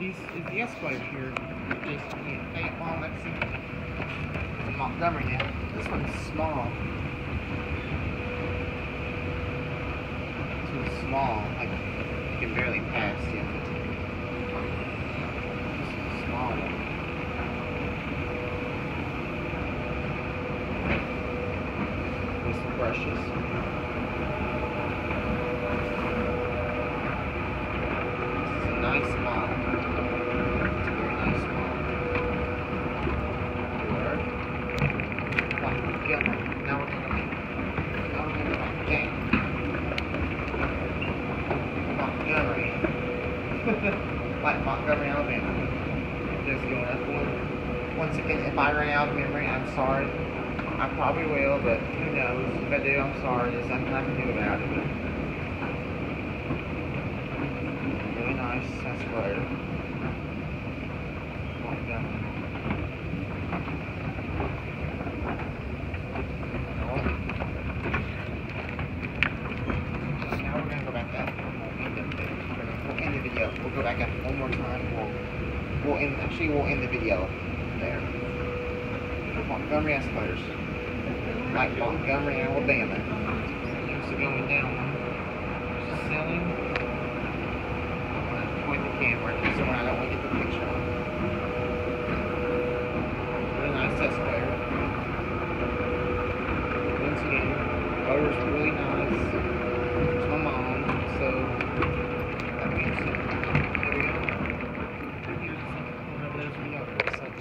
These is the escalator here. Well, let's see. In Montgomery now. This one's small. This one's small. Like you can barely pass. Yeah. This one's small. Is nice mall. Like Montgomery, Alabama. Just going up one. Once again, if I run out of memory, I'm sorry. I probably will, but who knows? If I do, I'm sorry. I can do nice. Montgomery. Go back up. We'll end the, we're gonna, we'll end the video. We'll go back up one more time. We'll, we'll end, actually we'll end the video there. Montgomery escalators. Like Montgomery, Alabama. Here's the going down. The. I'm gonna point the camera so I don't want to get the picture on. Really nice escalator. Once again, color's really nice.